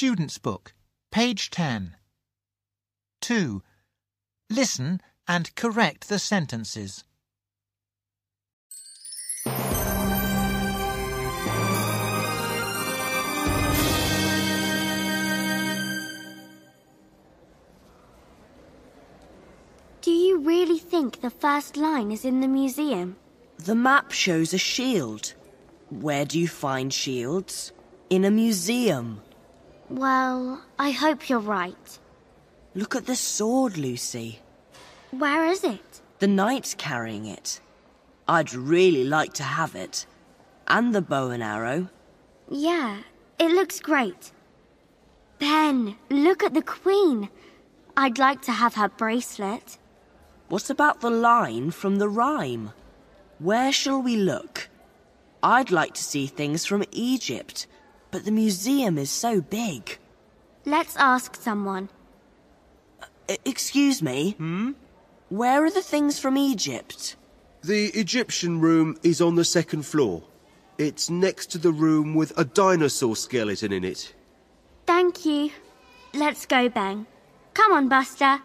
Student's Book, page 10. 2. Listen and correct the sentences. Do you really think the first line is in the museum? The map shows a shield. Where do you find shields? In a museum. Well, I hope you're right. Look at the sword, Lucy. Where is it? The knight's carrying it. I'd really like to have it. And the bow and arrow. Yeah, it looks great. Ben, look at the Queen. I'd like to have her bracelet. What about the line from the rhyme? Where shall we look? I'd like to see things from Egypt, but the museum is so big. Let's ask someone. E- excuse me? Hmm? Where are the things from Egypt? The Egyptian room is on the second floor. It's next to the room with a dinosaur skeleton in it. Thank you. Let's go, Ben. Come on, Buster.